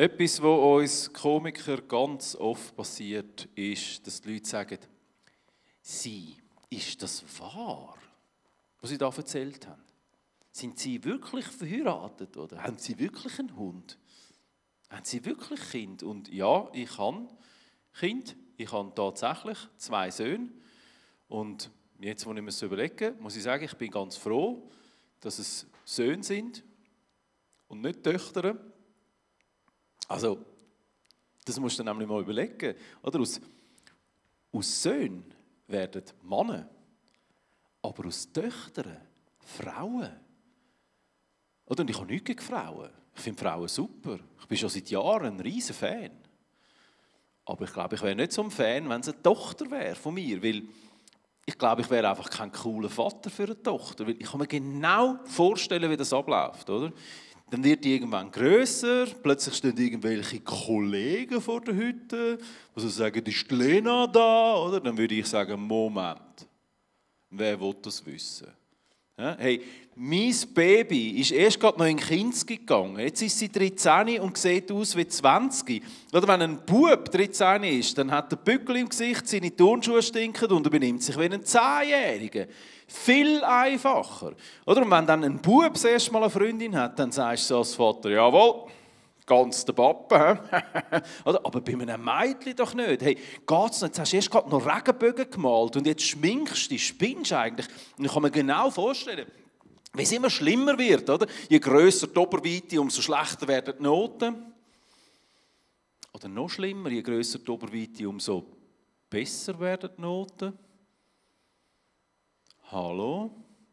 Etwas, was uns Komiker ganz oft passiert, ist, dass die Leute sagen, sie, ist das wahr, was sie da erzählt haben? Sind sie wirklich verheiratet oder haben sie wirklich einen Hund? Haben sie wirklich Kind? Und ja, ich habe Kind. Ich habe tatsächlich zwei Söhne. Und jetzt, wo ich mir das überlege, muss ich sagen, ich bin ganz froh, dass es Söhne sind und nicht Töchter. Also, das musst du nämlich mal überlegen. Oder aus, aus Söhnen werden Männer, aber aus Töchtern Frauen. Oder? Und ich habe nichts gegen Frauen. Ich finde Frauen super. Ich bin schon seit Jahren ein riesen Fan. Aber ich glaube, ich wäre nicht so ein Fan, wenn es eine Tochter wäre von mir. Weil ich glaube, ich wäre einfach kein cooler Vater für eine Tochter. Weil ich kann mir genau vorstellen, wie das abläuft. Oder? Dann wird die irgendwann grösser, plötzlich stehen irgendwelche Kollegen vor der Hütte, die sagen, ist Lena da? Oder? Dann würde ich sagen, Moment, wer will das wissen? Hey, mein Baby ist erst gerade noch in Kinski gegangen. Jetzt ist sie 13 und sieht aus wie 20. Oder wenn ein Bub 13 ist, dann hat er Bückel im Gesicht, seine Turnschuhe stinken und er benimmt sich wie ein Zehnjähriger. Viel einfacher. Oder? Und wenn dann ein Bub das erste Mal eine Freundin hat, dann sagst du als Vater, jawohl, ganz der Pappe. Aber bei einem Mädchen doch nicht. Hey, geht's nicht? Jetzt hast du erst gerade noch Regenbögen gemalt und jetzt schminkst du dich, spinnst eigentlich. Und ich kann mir genau vorstellen, wie es immer schlimmer wird. Oder? Je grösser die Oberweite, umso schlechter werden die Noten. Oder noch schlimmer, je grösser die Oberweite, umso besser werden die Noten. Hallo?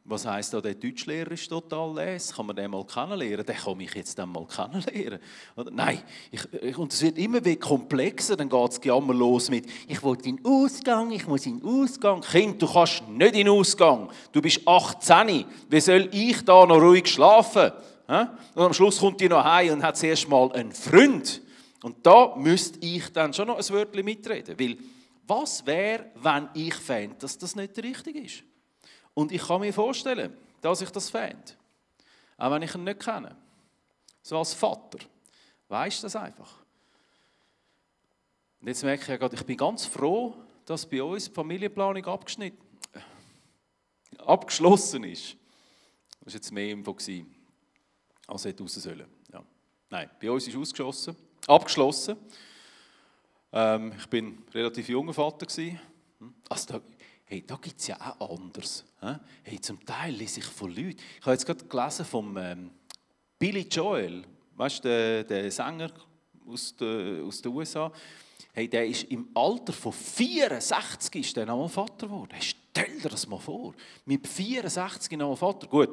Was heisst da, der Deutschlehrer ist total les? Kann man den mal kennenlernen? Den kann ich jetzt dann mal kennenlernen. Oder? Nein, ich, und es wird immer wieder komplexer. Dann geht es Jammer los mit, ich will in den Ausgang, ich muss in den Ausgang. Kind, du kannst nicht in den Ausgang. Du bist 18. Wie soll ich da noch ruhig schlafen? Und am Schluss kommt die noch heim und hat zuerst mal einen Freund. Und da müsste ich dann schon noch ein Wörtchen mitreden. Weil, was wäre, wenn ich fände, dass das nicht richtig ist? Und ich kann mir vorstellen, dass ich das fände. Auch wenn ich ihn nicht kenne. So als Vater. Weißt das einfach? Und jetzt merke ich ja gerade, ich bin ganz froh, dass bei uns die Familienplanung abgeschnitten, abgeschlossen ist. Das war jetzt mehr Info, als hätte raus sollen. Ja. Nein, bei uns ist ausgeschlossen, abgeschlossen. Ähm, ich bin relativ junger Vater. Hm? Also hey, da gibt es ja auch anders. Hey, zum Teil lese ich von Leuten. Ich habe jetzt gerade gelesen vom ähm, Billy Joel, weißt du, der, der Sänger aus den aus der USA. Hey, der ist im Alter von 64 ist der noch Vater geworden. Stell dir das mal vor. Mit 64 noch Vater. Gut,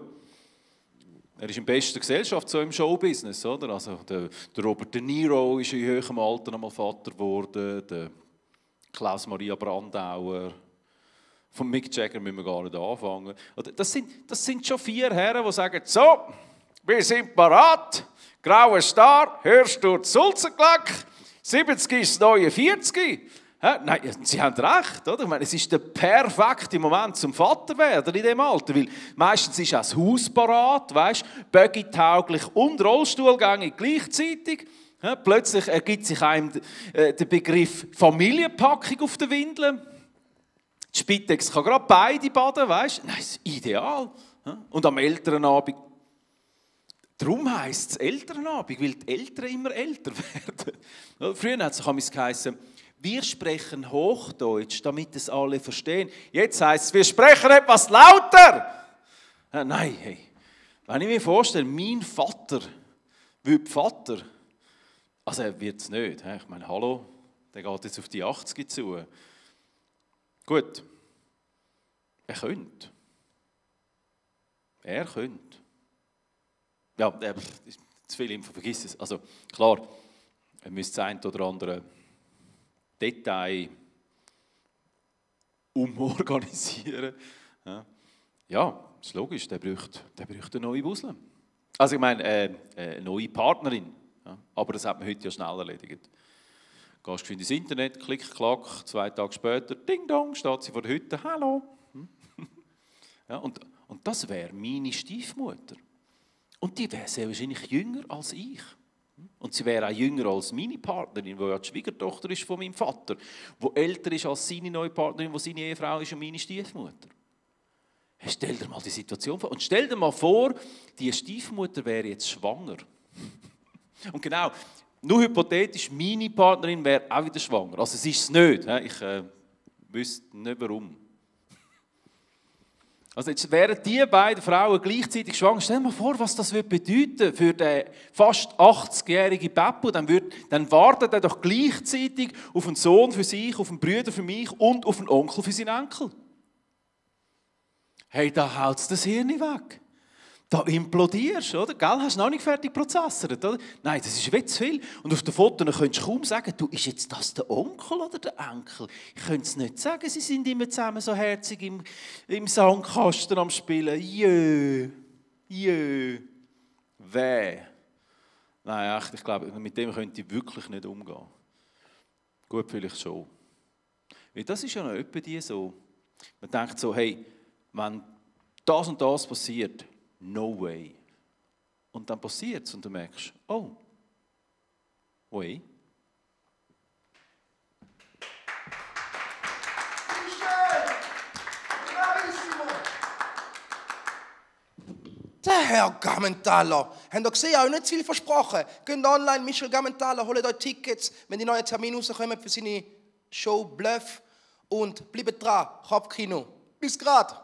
er ist in bester Gesellschaft, so im Showbusiness, oder? Also der, der Robert De Niro ist in höherem Alter noch Vater geworden, Klaus Maria Brandauer, von Mick Jagger müssen wir gar nicht anfangen. Das sind, das sind schon vier Herren, die sagen, so, wir sind parat, grauer Star, hörst du die Sulzenglack, 70 ist das neue 40. Nein, Sie haben recht, oder? Ich meine, es ist der perfekte Moment zum Vater werden in dem Alter, weil meistens ist auch das Haus parat, weißt, buggy-tauglich und Rollstuhlgängig gleichzeitig. Ja, plötzlich ergibt sich einem äh, der Begriff Familienpackung auf der Windel. Die Spitex kann gerade beide baden, weißt du? Nein, ist ideal. Und am Elternabend. Darum heisst es Elternabend, weil die Eltern immer älter werden. Früher hat es geheißen, wir sprechen Hochdeutsch, damit es alle verstehen. Jetzt heißt es, wir sprechen etwas lauter. nein, hey. Wenn ich mir vorstelle, mein Vater wird Vater, also er wird es nicht. Ich meine, hallo, der geht jetzt auf die 80 zu. Gut, er könnte. Er könnte. Ja, äh, zu viel Info, vergiss es. Also klar, er müsste das ein oder andere Detail umorganisieren. Ja, ja ist logisch, der bräuchte, der bräuchte eine neue Busle. Also ich meine, äh, äh, eine neue Partnerin. Ja, aber das hat man heute ja schnell erledigt. Gehst ins Internet, klick, klack, zwei Tage später, ding dong, steht sie vor der Hütte, hallo. Ja, und, und das wäre meine Stiefmutter. Und die wäre sehr wahrscheinlich jünger als ich. Und sie wäre auch jünger als meine Partnerin, die ja die Schwiegertochter ist von meinem Vater, die älter ist als seine neue Partnerin, die seine Ehefrau ist und meine Stiefmutter. Stell dir mal die Situation vor. Und stell dir mal vor, die Stiefmutter wäre jetzt schwanger. Und genau, nur hypothetisch, meine Partnerin wäre auch wieder schwanger. Also es ist es nicht. Ich äh, wüsste nicht warum. Also jetzt wären die beiden Frauen gleichzeitig schwanger. Stell dir mal vor, was das würde bedeuten für den fast 80-jährigen Beppo. Dann, wird, dann wartet er doch gleichzeitig auf einen Sohn für sich, auf einen Bruder für mich und auf einen Onkel für seinen Enkel. Hey, da haut das Hirn weg. Da implodierst du, oder? Gell, hast du noch nicht fertig prozessiert, oder? Nein, das ist wie zu viel. Und auf den Fotos könntest du kaum sagen, du, ist jetzt das der Onkel oder der Enkel? Ich könnte es nicht sagen, sie sind immer zusammen so herzig im, im Sandkasten am Spielen. Jö, jö, weh. Nein, echt, ich glaube, mit dem könnte ich wirklich nicht umgehen. Gut, vielleicht schon. Weil das ist ja noch etwa die so. Man denkt so, hey, wenn das und das passiert, no way. Und dann passiert es und du merkst, oh, way. Der Herr Gammenthaler. Habt ihr gesehen, auch nicht viel versprochen. Geht online, Michel Gammenthaler, holt euch Tickets, wenn die neuen Termine rauskommen für seine Show Bluff. Und bleibt dran, Kopfkino. Bis grad.